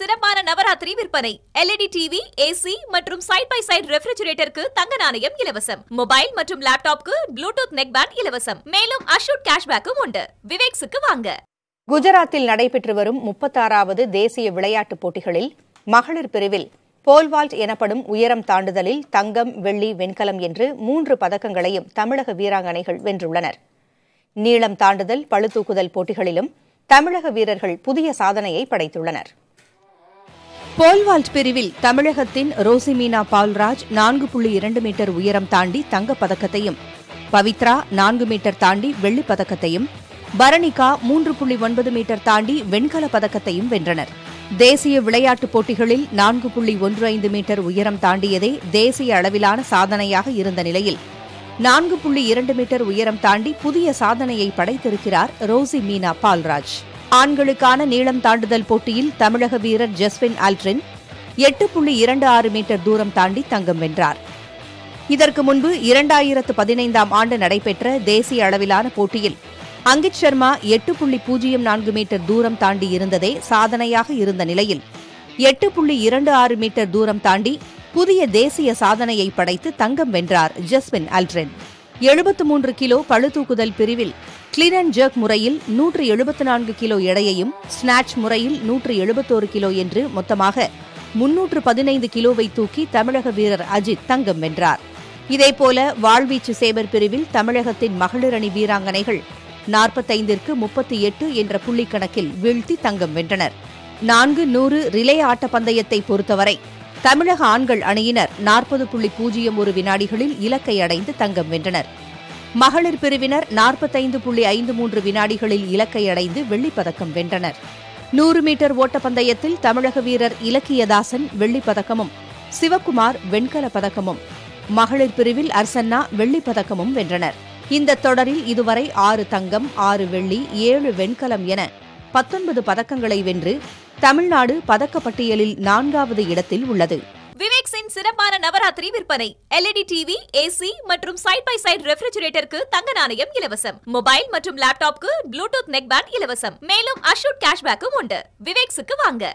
சிறப்பான நவராத்திரி விற்பனை. LED TV AC மற்றும் சைட் பை சைட் ரெஃப்ரிஜரேட்டருக்கு தங்க நாணயம் இலவசம். மொபைல் மற்றும் லேப்டாப்க்கு ப்ளூடூத் நெக் பேண்ட் இலவசம். மேலும் அஷூட் கேஷ்பேக்கும் உண்டு. விவேக்ஸுக்கு வாங்க. குஜராத்தில் நடைபெற்று வரும் முப்பத்தாறாவது தேசிய விளையாட்டுப் போட்டிகளில் மகளிர் பிரிவில் போல்வால்ட் எனப்படும் உயரம் தாண்டுதலில் தங்கம் வெள்ளி வெண்கலம் என்று மூன்று பதக்கங்களையும் தமிழக வீராங்கனைகள் வென்றுள்ளனர். நீளம் தாண்டுதல் பளுதூக்குதல் போட்டிகளிலும் தமிழக வீரர்கள் புதிய சாதனையை படைத்துள்ளனர். போல்வால்ட் பிரிவில் தமிழகத்தின் ரோசிமீனா பால்ராஜ் நான்கு புள்ளி இரண்டு மீட்டர் உயரம் தாண்டி தங்கப்பதக்கத்தையும் பவித்ரா நான்கு மீட்டர் தாண்டி வெள்ளிப் பதக்கத்தையும் பரணிகா மூன்று புள்ளி ஒன்பது மீட்டர் தாண்டி வெண்கலப் பதக்கத்தையும் வென்றனர். தேசிய விளையாட்டுப் போட்டிகளில் நான்கு புள்ளி ஒன்று ஐந்து மீட்டர் உயரம் தாண்டியதே தேசிய அளவிலான சாதனையாக இருந்த நிலையில் நான்கு புள்ளி இரண்டு மீட்டர் உயரம் தாண்டி புதிய சாதனையை படைத்திருக்கிறார் ரோசி மீனா பால்ராஜ். ஆண்களுக்கான நீளம் தாண்டுதல் போட்டியில் தமிழக வீரர் ஜஸ்வின் ஆல்ட்ரின் எட்டு புள்ளி இரண்டு ஆறு மீட்டர் தூரம் தாண்டி தங்கம் வென்றார். இதற்கு முன்பு இரண்டாயிரத்து பதினைந்தாம் ஆண்டு நடைபெற்ற தேசிய அளவிலான போட்டியில் அங்கித் சர்மா எட்டு புள்ளி பூஜ்ஜியம் நான்கு மீட்டர் தூரம் தாண்டி இருந்ததே சாதனையாக இருந்த நிலையில் எட்டு புள்ளி இரண்டு ஆறு மீட்டர் தூரம் தாண்டி புதிய தேசிய சாதனையை படைத்து தங்கம் வென்றார் ஜஸ்வின் அல்ட்ரென் எழுபத்து மூன்று கிலோ பளுதூக்குதல் பிரிவில் கிளீன் அண்ட் ஜர்க் முறையில் நூற்று எழுபத்து நான்கு கிலோ எடையையும் ஸ்நாட்ச் முறையில் நூற்று எழுபத்தோரு கிலோ என்று மொத்தமாக முன்னூற்று பதினைந்து கிலோவை தூக்கி தமிழக வீரர் அஜித் தங்கம் வென்றார். இதேபோல வாழ்வீச்சு சேவர் பிரிவில் தமிழகத்தின் மகளிர் அணி வீராங்கனைகள் நாற்பத்தைந்திற்கு முப்பத்தி எட்டு என்ற புள்ளிக்கணக்கில் வீழ்த்தி தங்கம் வென்றனர். நான்கு நூறு ரிலே ஆட்ட பந்தயத்தை பொறுத்தவரை தமிழக ஆண்கள் அணியினர் நாற்பது புள்ளி பூஜ்ஜியம் ஒரு வினாடிகளில் இலக்கை அடைந்து தங்கம் வென்றனர். மகளிர் பிரிவினர் நாற்பத்தைந்து புள்ளி ஐந்து மூன்று வினாடிகளில் இலக்கை அடைந்து வெள்ளிப் பதக்கம் வென்றனர். நூறு மீட்டர் ஓட்டப்பந்தயத்தில் தமிழக வீரர் இலக்கியதாசன் வெள்ளிப் பதக்கமும் சிவக்குமார் வெண்கலப் பதக்கமும் மகளிர் பிரிவில் அர்சன்னா வெள்ளிப் பதக்கமும் வென்றனர். இந்த தொடரில் இதுவரை ஆறு தங்கம் ஆறு வெள்ளி ஏழு வெண்கலம் என பத்தொன்பது பதக்கங்களை வென்று தமிழ்நாடு பதக்கப்பட்டியலில் நான்காவது இடத்தில் உள்ளது. விவேக்ஸின் சிறப்பான நவராத்திரி விற்பனை. எல்இடி டிவி ஏசி மற்றும் சைட் பை சைட் ரெஃப்ரிஜரேட்டருக்கு தங்க நாணயம் இலவசம். மொபைல் மற்றும் லேப்டாப்க்கு ப்ளூடூத் நெக் பேண்ட் இலவசம். மேலும் அஷூட் கேஷ்பேக்கும் உண்டு. விவேக்ஸுக்கு வாங்க.